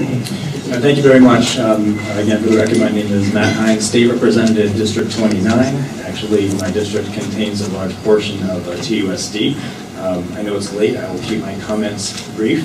Uh, Thank you very much. Um, Again, for the record, my name is Matt Heinz, State Representative, District 29. Actually, my district contains a large portion of uh, TUSD. Um, I know it's late, I will keep my comments brief.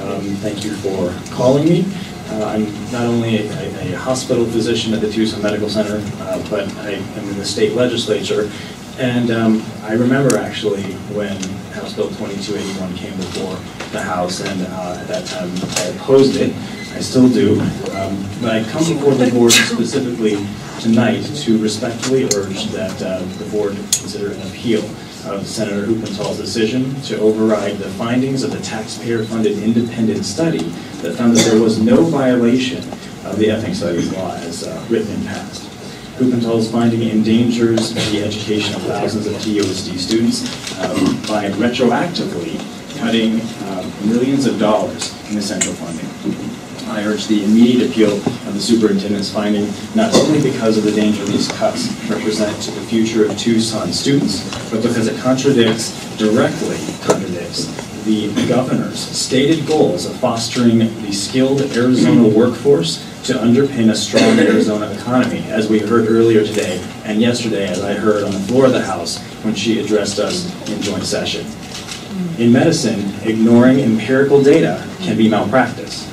Um, Thank you for calling me. Uh, I'm not only a a hospital physician at the Tucson Medical Center, uh, but I am in the state legislature. And um, I remember actually when House Bill 2281 came before the House, and uh, at that time I opposed it. I still do. Um, But I come before the board specifically tonight to respectfully urge that uh, the board consider an appeal of Senator Huppenthal's decision to override the findings of the taxpayer-funded independent study that found that there was no violation of the ethnic studies law as uh, written and passed. Huppenthal's finding endangers the education of thousands of TUSD students um, by retroactively cutting uh, millions of dollars in essential funding. I urge the immediate appeal of the superintendent's finding, not only because of the danger these cuts represent to the future of Tucson students, but because it contradicts, directly contradicts, the governor's stated goals of fostering the skilled Arizona workforce to underpin a strong Arizona economy, as we heard earlier today and yesterday, as I heard on the floor of the House when she addressed us in joint session. In medicine, ignoring empirical data can be malpractice.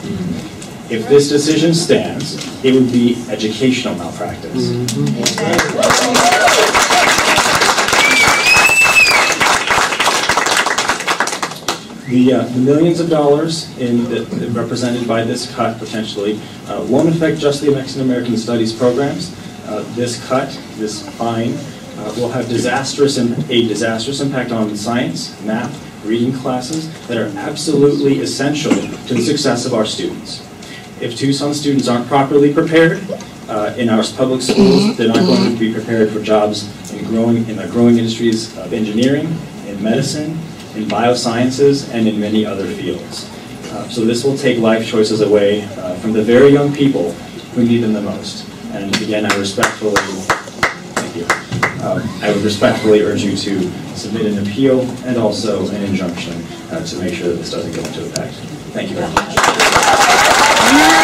If this decision stands, it would be educational malpractice. Mm-hmm. The, uh, the millions of dollars in, that represented by this cut potentially uh, won't affect just the Mexican American Studies programs. Uh, This cut, this fine, uh, will have disastrous, a disastrous impact on science, math, reading classes that are absolutely essential to the success of our students. If Tucson students aren't properly prepared uh, in our public schools, they're not going to be prepared for jobs in growing, in the growing industries of engineering, in medicine, in biosciences, and in many other fields. Uh, So this will take life choices away uh, from the very young people who need them the most. And again, I respectfully, thank you. Um, I would respectfully urge you to submit an appeal and also an injunction uh, to make sure that this doesn't go into effect. Thank you very much.